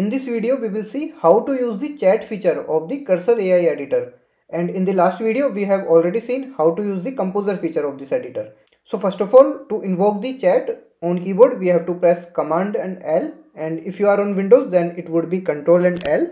In this video we will see how to use the chat feature of the Cursor AI editor and in the last video we have already seen how to use the composer feature of this editor. So first of all to invoke the chat on keyboard we have to press command and L and if you are on Windows then it would be control and L.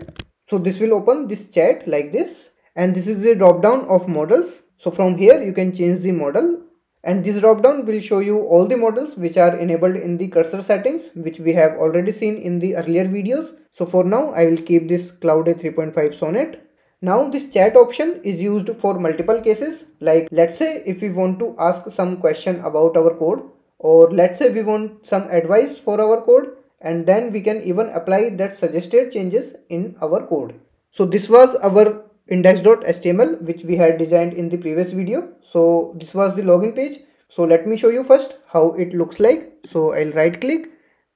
So this will open this chat like this and this is the drop down of models. So from here you can change the model and this drop down will show you all the models which are enabled in the cursor settings which we have already seen in the earlier videos. So for now i will keep this Claude a 3.5 sonnet. Now this chat option is used for multiple cases. Like let's say if we want to ask some question about our code or let's say we want some advice for our code and then we can even apply that suggested changes in our code. So this was our index.html which we had designed in the previous video. So this was the login page. So let me show you first how it looks like. So i'll right click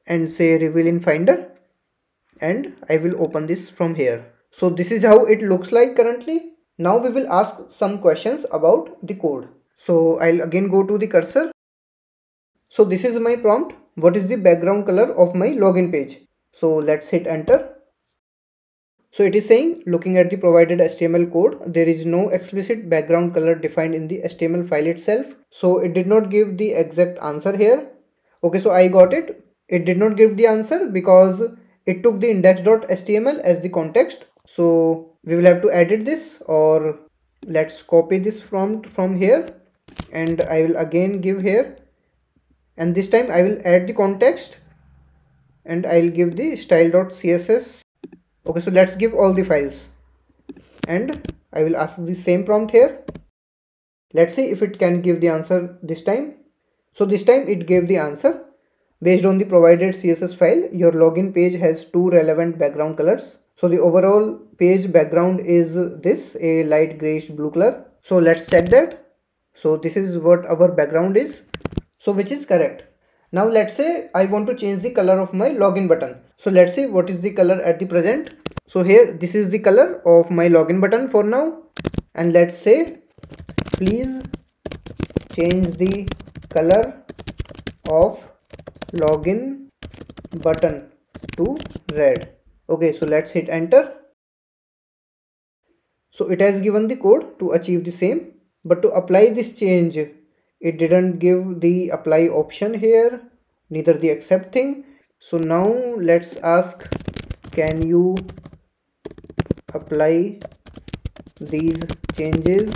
and say reveal in finder. And i will open this from here. So this is how it looks like currently. Now we will ask some questions about the code. So i'll again go to the cursor. So this is my prompt. What is the background color of my login page? So let's hit enter so it is saying looking at the provided HTML code, there is no explicit background color defined in the HTML file itself. So it did not give the exact answer here. Okay, so I got it. It did not give the answer because it took the index.html as the context. So we will have to edit this or let's copy this from from here and I will again give here and this time I will add the context and I'll give the style.css okay so let's give all the files. And I will ask the same prompt here. Let's see if it can give the answer this time. So this time it gave the answer. Based on the provided css file your login page has two relevant background colors. So the overall page background is this a light grayish blue color. So let's check that. So this is what our background is. So which is correct now let's say I want to change the color of my login button. So let's see what is the color at the present? So here this is the color of my login button for now. And let's say please change the color of login button to red. Okay so let's hit enter. So it has given the code to achieve the same. But to apply this change it didn't give the apply option here neither the accept thing. So now let's ask can you apply these changes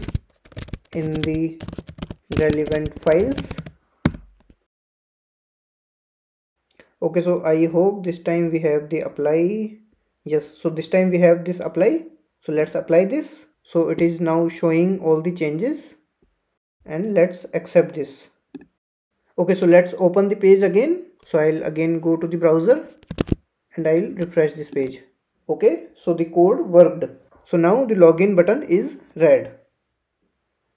in the relevant files? Okay so i hope this time we have the apply. Yes so this time we have this apply. So let's apply this. So it is now showing all the changes and let's accept this. Okay so let's open the page again. So i'll again go to the browser and i'll refresh this page. Okay so the code worked. So now the login button is red.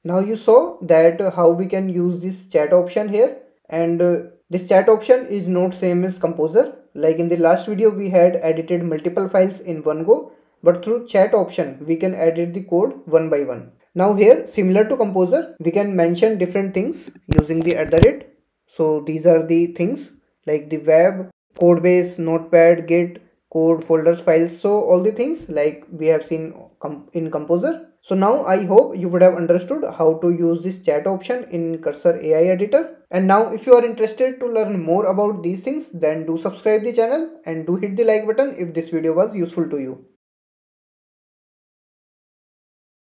Now you saw that how we can use this chat option here. And uh, this chat option is not same as composer. Like in the last video we had edited multiple files in one go. But through chat option we can edit the code one by one now here similar to composer we can mention different things using the at the rate. So these are the things like the web code base notepad git code folders files. So all the things like we have seen in composer. So now i hope you would have understood how to use this chat option in cursor ai editor. And now if you are interested to learn more about these things then do subscribe the channel and do hit the like button if this video was useful to you